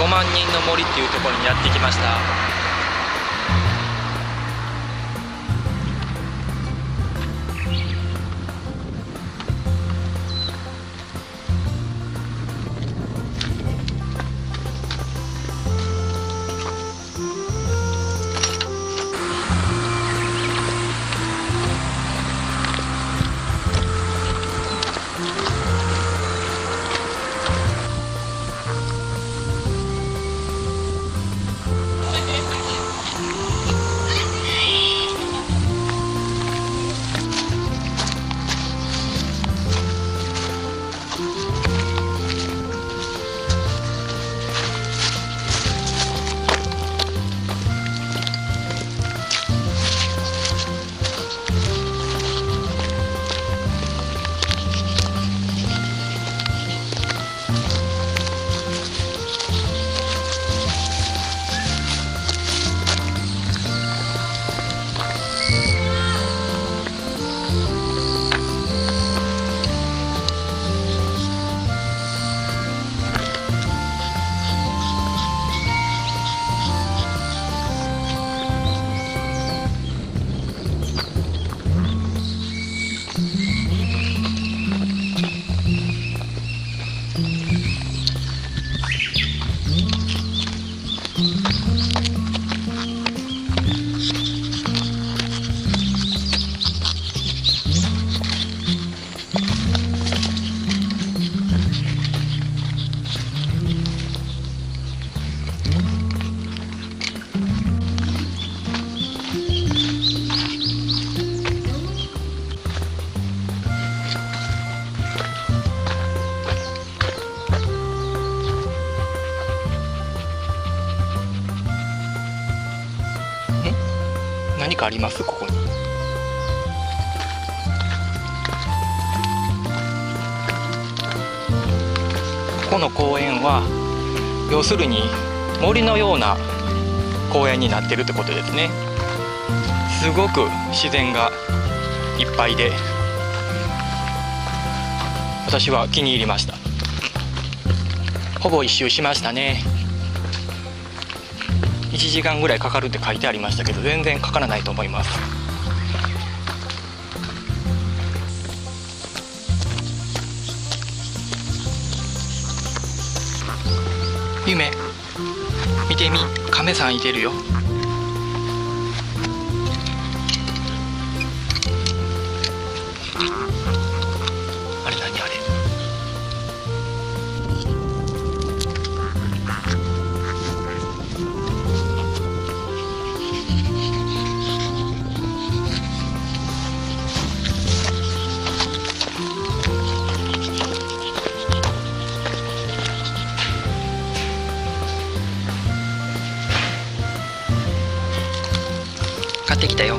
5万人の森っていうところにやってきました。何かあります？ここに。ここの公園は要するに森のような公園になってるってことですね。すごく自然がいっぱいで。私は気に入りました。ほぼ一周しましたね。時間ぐらいかかるって書いてありましたけど全然かからないと思います。夢。見てみ。亀さんいてるよ。ってきたよ。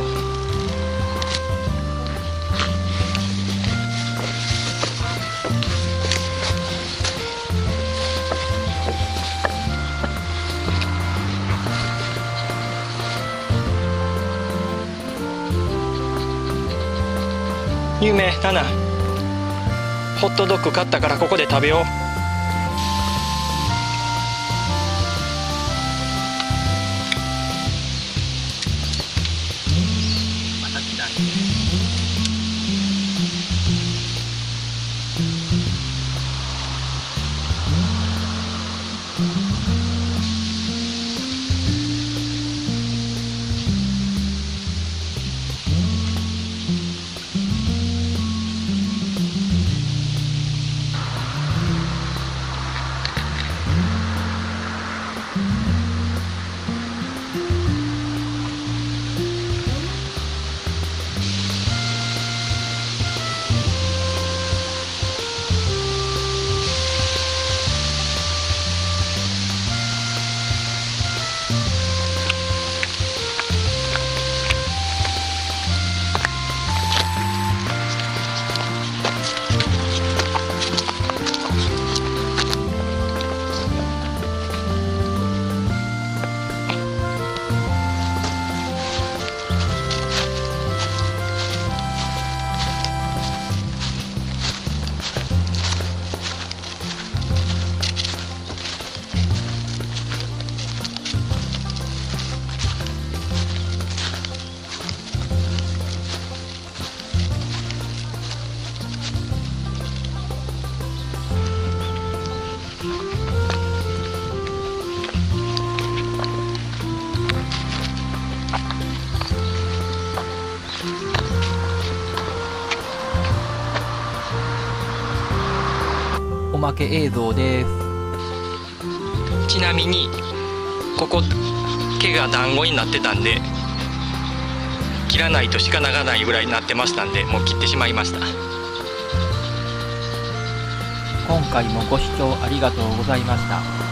ゆめナナホットドッグ買ったからここで食べよう。Mm-hmm. まけ映像で。すちなみにここ毛が団子になってたんで切らないとしかならないぐらいになってましたんでもう切ってしまいました。今回もご視聴ありがとうございました